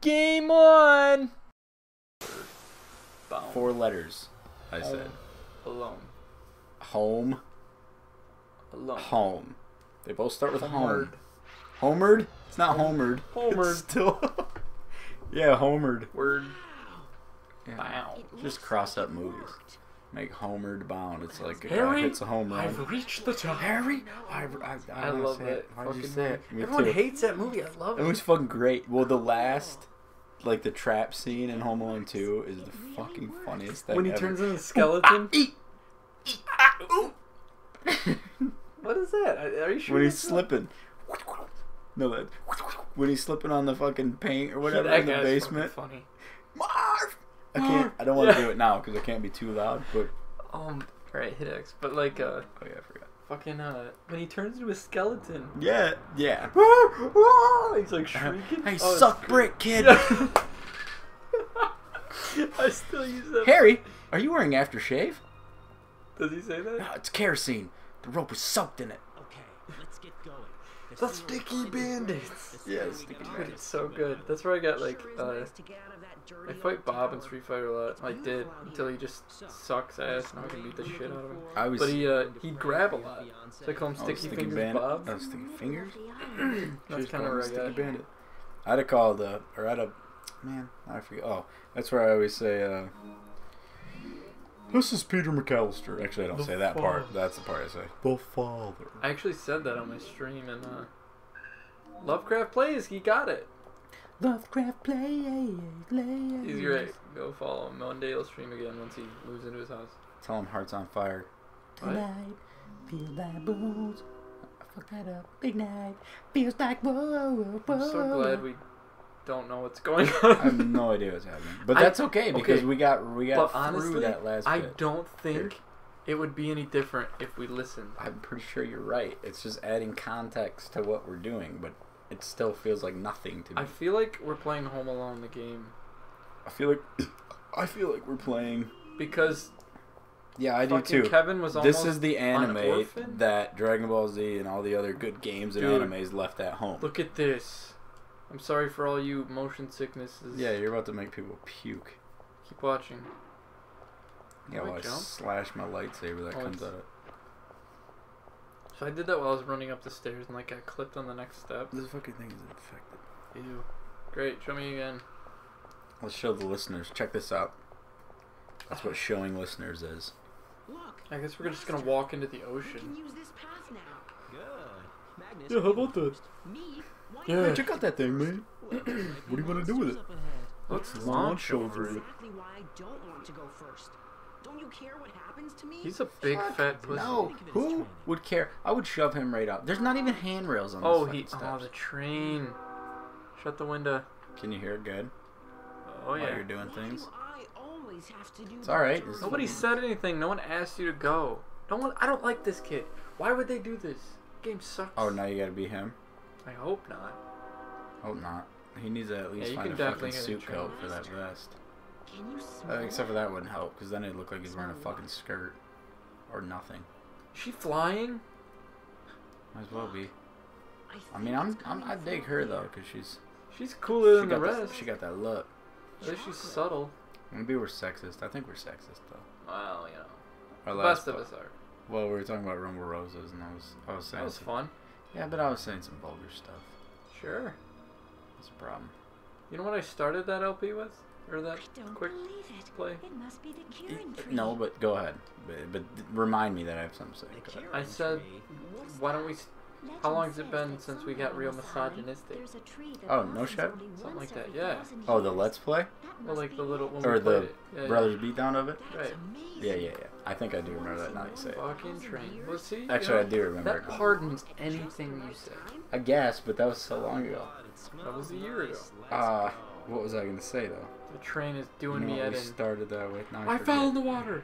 Game on. Boom. Four letters. I said Alone. home, Alone. home. They both start with Homered. home. Homered? It's not homered. Homered. It's still. yeah, homered. Word. Yeah. Wow. Just cross up movies. Make homered bound. It's like a guy Harry, hits a home run. I've reached the top. Harry, I, I, I, I love that. it. Why'd you say movie. it? Me Everyone too. hates that movie. I love It it. was fucking great. Well, the last, like the trap scene in Home Alone 2 is the fucking funniest thing When he ever. turns into a ah, skeleton. Eat. Ah, what is that? Are you sure? when he's not- slipping. No, that. When he's slipping on the fucking paint or whatever That in the basement. fucking Funny. Marv! I can't. I don't want to Yeah. do it now because I can't be too loud. But Um. Right. Hit X. But like, uh, oh yeah, I forgot. fucking, uh, when he turns into a skeleton. Yeah, yeah. He's like shrieking. Hey, Oh, suck great. brick, kid. Yeah. I still use that. Harry, are you wearing aftershave? Does he say that? No, it's kerosene. The rope was soaked in it. Okay, let's get going. There's The sticky bandits. work. Yeah, This sticky is it's so good. That's where I got like, uh, nice to get out of that dirty I fight Bob in. Street Fighter a lot. I did until he just sucks ass and I can beat the shit out of him. I was. But he uh he'd grab a lot. So I call him oh, Sticky Sticky Fingers Bandit. Bob. Oh, Sticky Fingers. That's kind of call where I Sticky got. Bandit. I'd have called uh, or I'd have, man, I forget. Oh, that's where I always say, uh, this is Peter McAllister. Actually, I don't The say that part. That's the part I say. The father. I actually said that on my stream and uh Lovecraft plays, he got it. Lovecraft play. He's great. Go follow him. One day he'll stream again once he moves into his house. Tell him Hearts on Fire. What? Tonight, feel like bones. Fuck that up. Big night. Feels like whoa, whoa, whoa. I'm so glad we don't know what's going on. I have no idea what's happening, but I- that's okay because okay. we got we got But through honestly, that last I bit. don't think it would be any different if we listened. I'm pretty sure you're right. It's just adding context to what we're doing, but it still feels like nothing to me. I feel like we're playing Home Alone the game I feel like I feel like we're playing. because Yeah, I do too. Kevin was almost This is the anime orphan. that Dragon Ball Z and all the other good games and Dude. animes left at home. Look at this. I'm sorry for all you motion sicknesses. Yeah, you're about to make people puke. Keep watching. Yeah, Can I while I slash my lightsaber that Oh, comes it's- out of. So I did that while I was running up the stairs and like got clipped on the next step. This fucking thing is infected. Ew. Great. Show me again. Let's show the listeners. Check this out. That's what showing listeners is. Look, I guess we're just gonna walk into the ocean. we can ocean. use this path now. Good. Magnus, Yeah, how about that? Me? Why Yeah. not? check out that thing, man. What do you wanna do with it? Let's That's launch over it. exactly why I don't want to go first. Don't you care what happens to me? He's a big fat pussy. No, who would care? I would shove him right out. There's not even handrails on Oh, this he. fucking Oh, steps. the train. Shut the window. Can you hear it good? Oh yeah. While yeah. you're doing things. do I always have to do It's alright, dirty Nobody work? said anything. No one asked you to go. No one. I don't like this kid. Why would they do this? Game sucks. Oh, now you gotta be him. I hope not. Hope not. He needs to at least you find can a fucking definitely get a suit coat for that vest. Can you Uh, smell except for that wouldn't help, because then it'd look like he's wearing a fucking skirt. Or nothing. Is she flying? Might as well be. I, I mean, I'm, I'm I dig her though, because she's She's cooler she than the got, that, rest. she got that look. At least she's subtle. Maybe we're sexist. I think we're sexist though. Well, you know. Our The last best of us are. Well, we were talking about Rumble Roses, and I was I was saying That saying was some, fun. Yeah, but I was saying some vulgar stuff. Sure. That's a problem. You know what I started that LP with? Or that I don't quick believe it. play? It must be the Kieran uh, tree. No, but go ahead. But, but remind me that I have something to say. The I said, tree. why don't we? S- Legend How long has it been since we got real on this island, misogynistic? a tree Oh, no shit? Something like that, yeah. Oh, the. Let's Play That Or like the be little when or the played it. Yeah, yeah. Brothers beatdown of it. Right. Yeah, yeah, yeah. I think I do remember that now you say it. Fucking train. Well, see, you Actually, I do remember. That pardons anything you say. I guess, but that was so long ago. That was a year ago. Uh, what was I gonna say though? The train is You doing know me what at we started that with. Now I forget. fell in the water.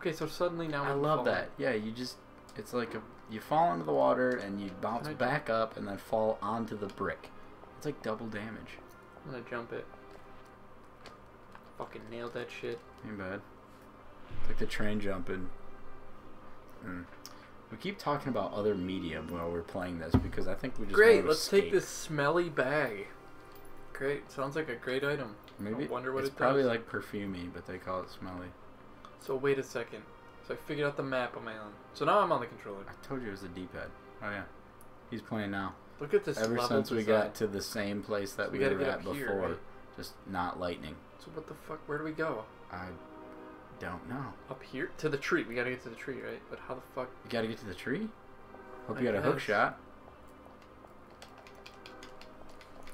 Okay, so suddenly now I we're love falling. that. Yeah, you just it's like a you fall into the water and you bounce Can I back up and then fall onto the brick. It's like double damage. I'm gonna jump it. Fucking nailed that shit. Ain't bad. It's like the train jumping. Mm. We keep talking about other media while we're playing this because I think we just Great, wanna let's take escape. this smelly bag. Great. Sounds like a great item. Maybe I wonder what it's it probably does. like perfumey, but they call it smelly. So wait a second. So I figured out the map on my own. So now I'm on the controller. I told you it was a D-pad. Oh yeah, he's playing now. Look at this Ever since we got to the same place that So we, we were at up here, before, right? just not lightning. So what the fuck? Where do we go? I don't know. Up here to the tree. We gotta get to the tree, right? But how the fuck? You gotta get to the tree. Hope I you got a hook shot.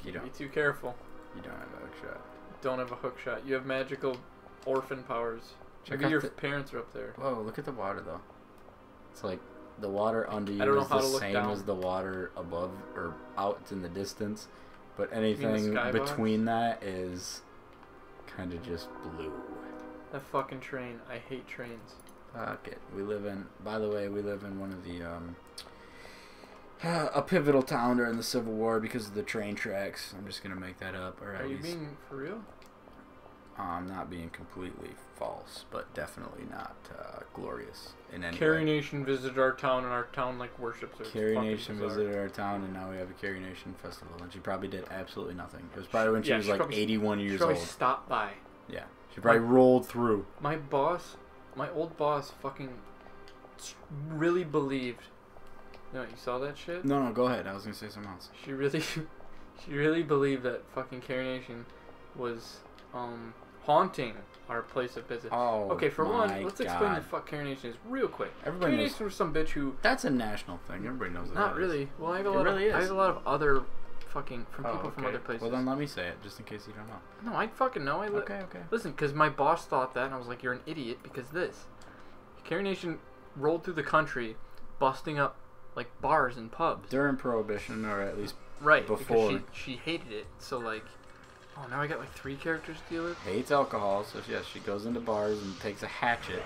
You don't. Be too careful. You don't have a hook shot. Don't have a hook shot. You have magical orphan powers. Check Maybe out your the- parents are up there. Whoa! Look at the water though. It's like the water under you I don't know is how the same down. as the water above or out in the distance, but anything between that is kind of just blue. That fucking train. I hate trains. Fuck it. We live in. By the way, we live in one of the um. A pivotal town during the Civil War because of the train tracks. I'm just gonna make that up, or Are you least being for real? I'm not being completely false, but definitely not uh, glorious in any Carrie way. Nation visited our town, and our town like worships her. Carrie Nation bizarre. visited our town, and now we have a Carrie Nation festival, and she probably did absolutely nothing. It was probably when she Yeah, was she like probably- 81 She years probably old. stopped by. Yeah, she probably rolled through. My boss, my old boss, fucking really believed. No, you saw that shit? No, no, go ahead. I was gonna say something else. She really, she really believed that fucking Carrie Nation was um haunting our place of business. Oh, okay, for one, let's explain the fuck Carrie Nation is real quick. Everybody Carrie knows- Nation was some bitch who. That's a national thing. Everybody knows that. Not that is. really. Well, I have a It lot really of. I have a lot of other fucking from Oh, people from other places. Well, then let me say it, just in case you don't know. no, I fucking know. I li- Okay, okay. Listen, because my boss thought that, and I was like, "You're an idiot," because this. Carrie Nation rolled through the country, busting up like bars and pubs. During Prohibition, or at least right. before. Because she she hated it. So like, oh, now I got like three characters to deal with. hates alcohol, so yes, she goes into bars and takes a hatchet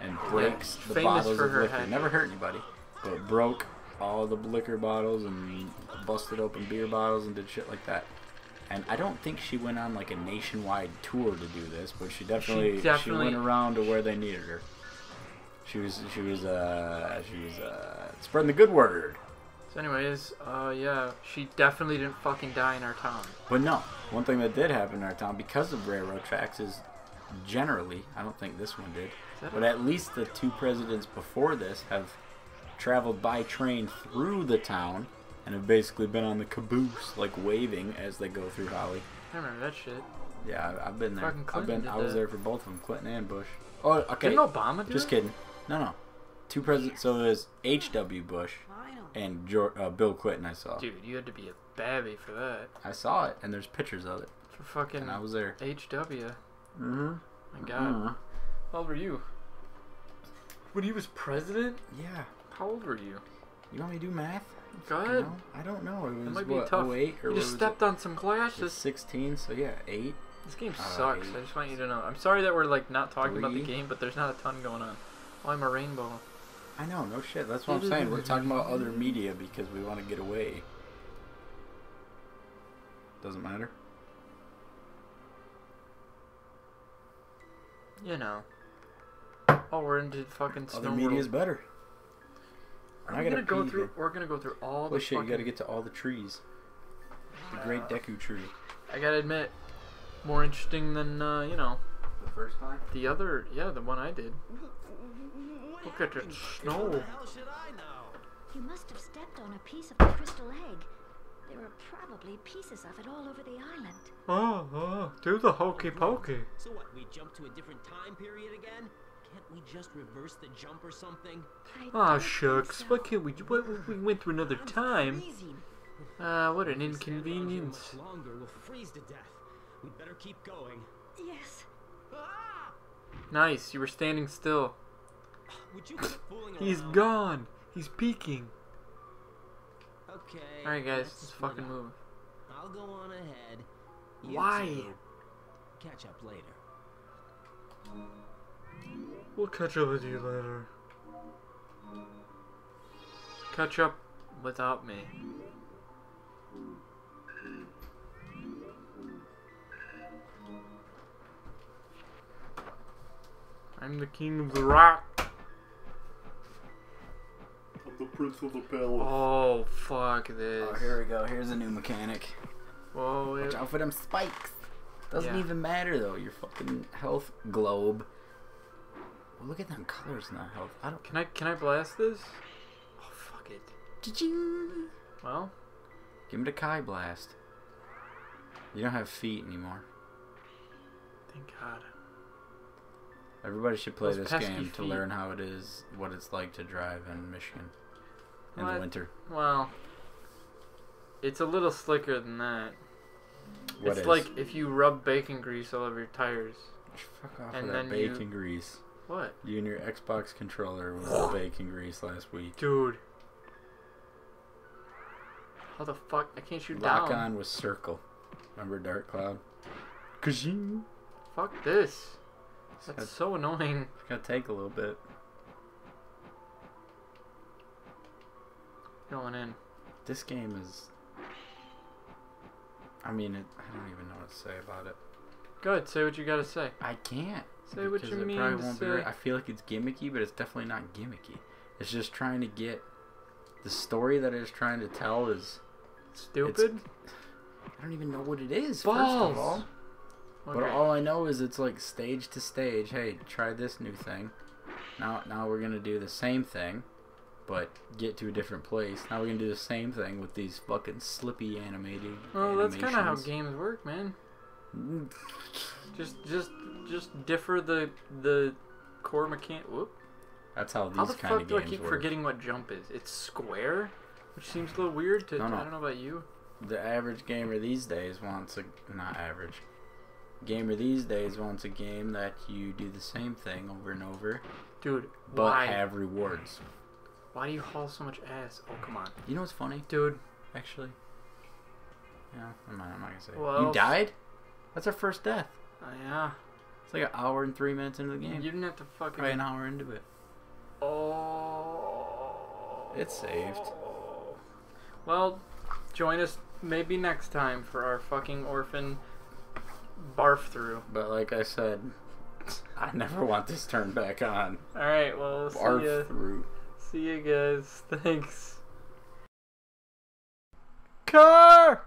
and breaks the bottles for of her liquor. hatchet. Never hurt anybody, but broke all the liquor bottles and busted open beer bottles and did shit like that. And I don't think she went on like a nationwide tour to do this, but she definitely she, definitely- went around to where they needed her. She was she was uh she was uh spreading the good word. So, anyways, uh, yeah, she definitely didn't fucking die in our town. But no, one thing that did happen in our town because of railroad tracks is generally, I don't think this one did, but at least the two presidents before this have traveled by train through the town and have basically been on the caboose, like waving as they go through Holly. I remember that shit. Yeah, I- I've been there. Fucking I've been. I was that. there for both of them, Clinton and Bush. Oh, okay. Didn't Obama do Just it? kidding. No, no. Two presidents. So it was H.W. Bush. And George, uh, Bill Clinton. I saw. Dude, you had to be a babby for that. I saw it, and there's pictures of it, For fucking and I was there. HW. Mm-hmm. My God. How old were you? When he was president? Yeah. How old were you? You want me to do math? Go ahead. know? I don't know. It was might be what, tough. 08 or You what just was stepped on some it? glasses. 16, so yeah, 8. This game Uh, sucks. eight, I just want you to know. I'm sorry that we're like not talking about the game, but there's not a ton going on. Oh, I'm a rainbow. I know, no shit. That's what I'm saying. We're talking about other media because we want to get away. Doesn't matter. You know. Oh, we're into fucking snow Other media is better. Are I we gotta gonna go pee, through? man. We're gonna go through all Holy the shit, you gotta get to all the trees. The Great Deku Tree. I gotta admit, more interesting than uh, you know The first time? the other. Yeah, the one I did. What Look at it snow. How the hell should I know? You must have stepped on a piece of the crystal egg. There are probably pieces of it all over the island. Oh, oh, do the hokey pokey. So what? We jump to a different time period again? Can't we just reverse the jump or something? I Ah, don't shucks. so. Why can't we? What, we went through another I'm time. freezing. Ah, what an If we stand around here inconvenience. longer, we'll freeze to death. We'd better keep going. Yes. Ah! Nice. You were standing still. Would you quit fooling He's around? gone. He's peeking. Okay. All right, guys, let's let's fucking move. I'll go on ahead. You Why? two Catch up later. We'll catch up with you later. Catch up without me. I'm the king of the rock. The Prince of the Palace. Oh, fuck this. Oh, here we go. Here's a new mechanic. Whoa, Watch it, out for them spikes. Doesn't Yeah. even matter though. Your fucking health globe. Well, look at them colors in that health. I don't. can I can I blast this? Oh fuck it. Cha-ching. Well, Give him the Kai blast. You don't have feet anymore. thank God. Everybody should play Those this pesky game to feet. learn how it is, what it's like to drive in Michigan in What? the winter. Well, it's a little slicker than that. What it's is? like if you rub bacon grease all over your tires. Fuck off and with that then you- bacon grease. What? You and your Xbox controller was bacon grease last week. Dude. How the fuck? I can't shoot Lock down. on was circle. Remember Dark Cloud? Kajing. Fuck this. It's That's gonna, so annoying. it's gonna take a little bit. Going in. This game is. I mean, it, I don't even know what to say about it. Good. Say what you gotta say. I can't. Say what you mean probably to won't be say. right. I feel like it's gimmicky, but it's definitely not gimmicky. It's just trying to get the story that it's trying to tell is. Stupid. I don't even know what it is. First Balls. of all, but all I know is it's like stage to stage. Hey, try this new thing. Now, now we're gonna do the same thing, but get to a different place. Now we're gonna do the same thing with these fucking slippy animated. Well, that's kind of how games work, man. Mm, Just, just, just differ the the core mechanic. Whoop. That's how these kind of games work. How the fuck do I keep work. forgetting what jump is? It's square, which seems a little weird to. No, no. I don't know about you. The average gamer these days wants a not average. Gamer these days wants a game that you do the same thing over and over, Dude, but why? have rewards. Why do you haul so much ass? Oh, come on. You know what's funny? Dude, Actually, yeah, I'm not, I'm not gonna say. it. Well- you died? That's our first death. uh, yeah. It's like an hour and three minutes into the game. You didn't have to fucking. Probably an hour into it. Oh. It's saved. Well, join us maybe next time for our fucking orphan barf through. But like I said, I never want this turned back on. All right. Well, we'll see Barf ya. through. See you guys. Thanks. Car.